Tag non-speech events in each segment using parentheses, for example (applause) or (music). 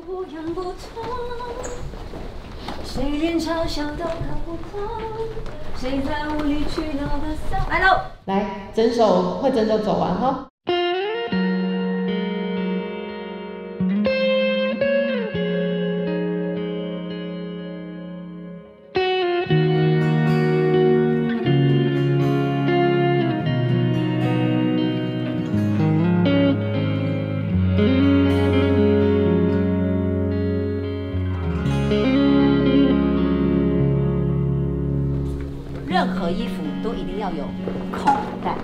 不痒不痛，谁连嘲笑都搞不懂，谁在无理取闹的骚？来喽！来，整首会整首走完哈。有口袋。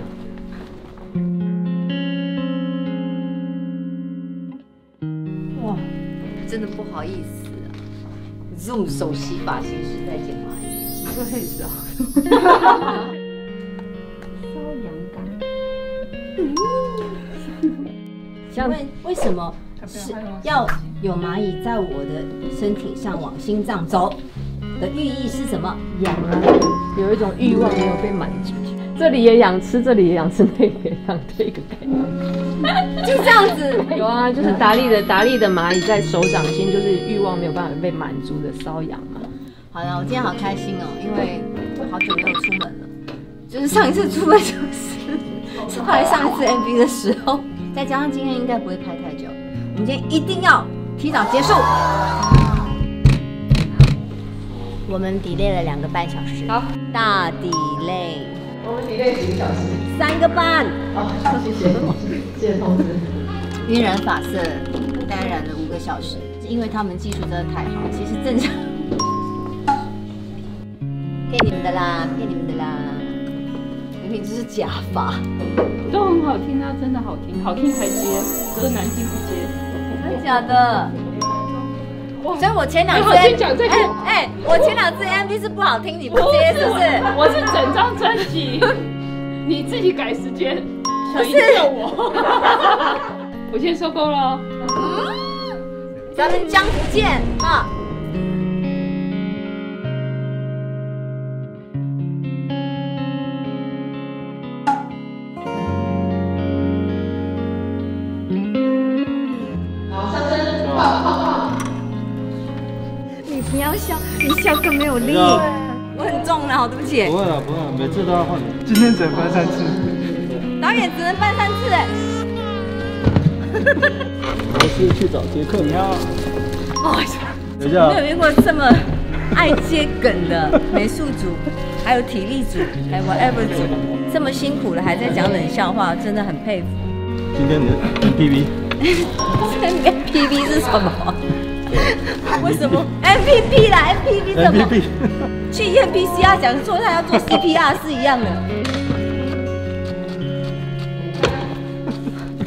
哇，真的不好意思啊，Zoom 首席发型师在剪蚂蚁。对的。瘙痒感。请问为什么是要有蚂蚁在我的身体上往心脏走？的寓意是什么？痒啊，有一种欲望没有被满足。这里也想吃，这里也想吃，那里也想这个概念。就这样子。有啊，就是达利的达利的蚂蚁在手掌心，就是欲望没有办法被满足的瘙痒嘛。好了，我今天好开心哦，因为好久没有出门了。就是上一次出门就是是拍上一次 MV 的时候，再加上今天应该不会拍太久，我们今天一定要提早结束。我们 delay 了两个半小时，好，大 delay 我们 delay 几个小时？三个半。哦，谢谢，(laughs) 谢谢通知。晕染发色单染了五个小时，因为他们技术真的太好。其实正常，(laughs) 骗你们的啦，骗你们的啦，明明就是假发。都很好听啊，真的好听，好听才接，歌难听不接。真的假的？所以我前两支好先讲这个哎哎，我前两次 MV 是不好听，你不接是不是？我是整张专辑，(laughs) 你自己改时间，不是一救我。(laughs) 我先收工了。咱们江湖见啊！笑，你笑更没有力。我很重了，好对不起。不会了，不会了，每次都要换。今天只能搬三次。导演只能办三次哎。我是去找杰克，你要哦，等一下没有遇过这么爱接梗的 (laughs) 美术组，还有体力组，还有 whatever 组，这么辛苦了还在讲冷笑话，真的很佩服。今天你的 MPV。(laughs) MPV 是什么？为什么 (laughs) MPP 啦？MPP 怎么去验 PCR 讲说他要做 (laughs) CPR 是一样的。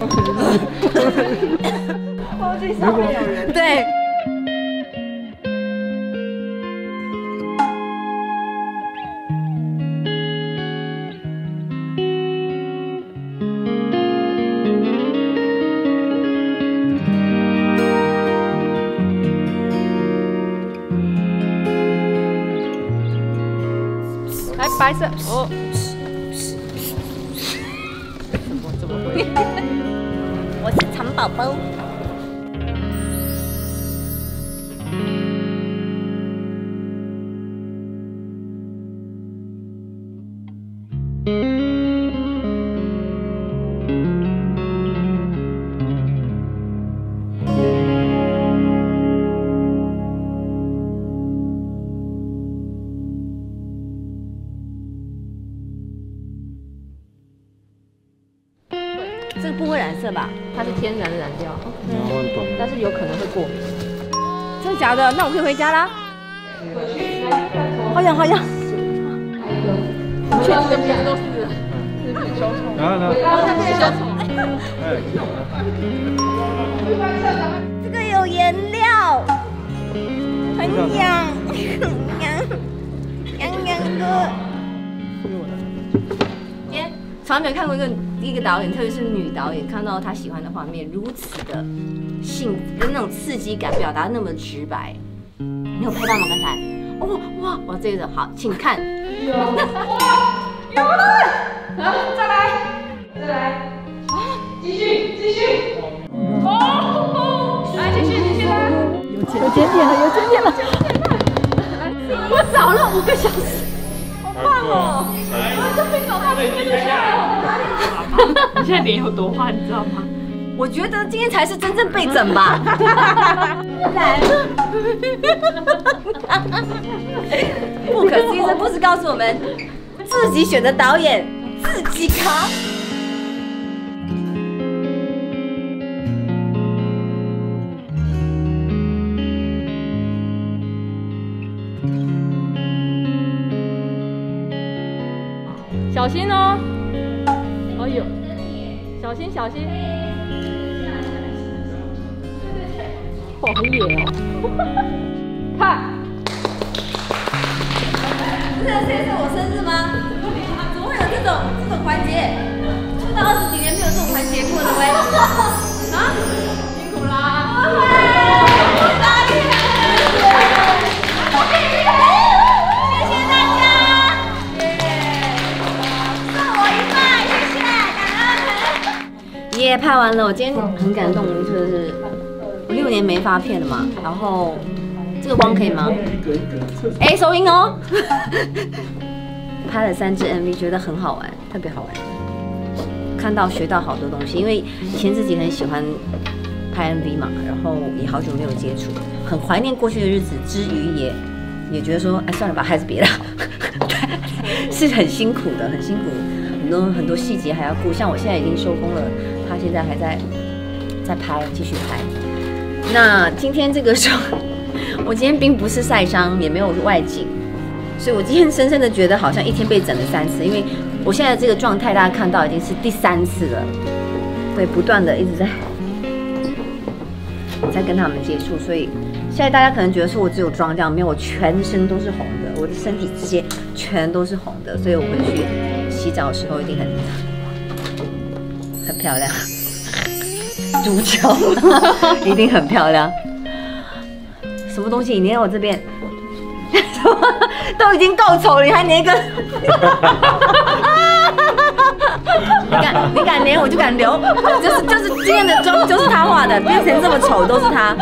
(laughs) 我，这上面有人。对。哦。(laughs) 怎么怎么会？(laughs) 我是蚕宝宝。这个不会染色吧？它是天然的染料，你要换短的。但是有可能会过敏。真的假的？那我可以回家啦。好痒好痒。全身边都是然后呢？哎，这个有颜料，很痒，痒痒痒的。从来没有看过一个一个导演，特别是女导演，看到她喜欢的画面如此的兴跟那种刺激感表达那么直白。你有拍到吗？刚才？哦哇哇！这个好，请看。有哇有了，好再来再来啊，继续继续哦，来继续继续来。有剪点了，有剪点了。我找了五个小时，好棒哦！你现在脸有多花，你知道吗？我觉得今天才是真正被整吧。来，(laughs) 不可思议的故事告诉我们，自己选的导演自己扛。小心哦！哎呦，小心小心！哇，好野哦！看，不是现在是我生日吗？怎么会有这种这种环节？出道二十几年没有这种环节过的喂！拍完了，我今天很感动，就是我六年没发片了嘛，然后这个光可以吗？哎，收音哦。(laughs) 拍了三支 MV，觉得很好玩，特别好玩。看到学到好多东西，因为以前自己很喜欢拍 MV 嘛，然后也好久没有接触，很怀念过去的日子之余，也也觉得说，哎，算了吧，还是别了，(laughs) 是很辛苦的，很辛苦，很多很多细节还要顾。像我现在已经收工了，他现在还在在拍，继续拍。那今天这个时候，我今天并不是晒伤，也没有外景。所以我今天深深的觉得好像一天被整了三次，因为我现在这个状态大家看到已经是第三次了，对，不断的一直在在跟他们接触，所以现在大家可能觉得说我只有妆这样，没有，我全身都是红的，我的身体这些全都是红的，所以我回去洗澡的时候一定很漂亮，(laughs) 主角 (laughs) 一定很漂亮，什么东西？你看我这边。(laughs) 都已经够丑了，你还粘一个？你敢你敢粘，我就敢留。就是就是今天的妆就是他画的，变成这么丑都是他。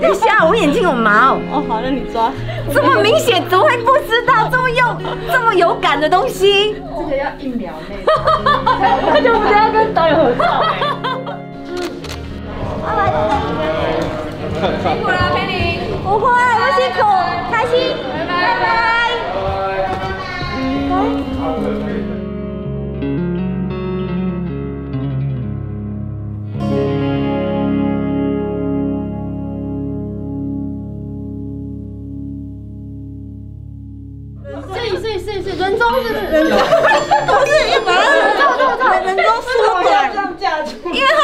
等一下，我眼睛有毛。哦，好，那你抓。这么明显，怎么会不知道？这么有这么有感的东西，这个要一秒内。(laughs) 那就不要跟导演合照。辛苦了，佩妮。不会，不辛苦，开心，拜拜。所以，所以，所以，所以，人中是不是？不是，要把它人中人中缩短，因为它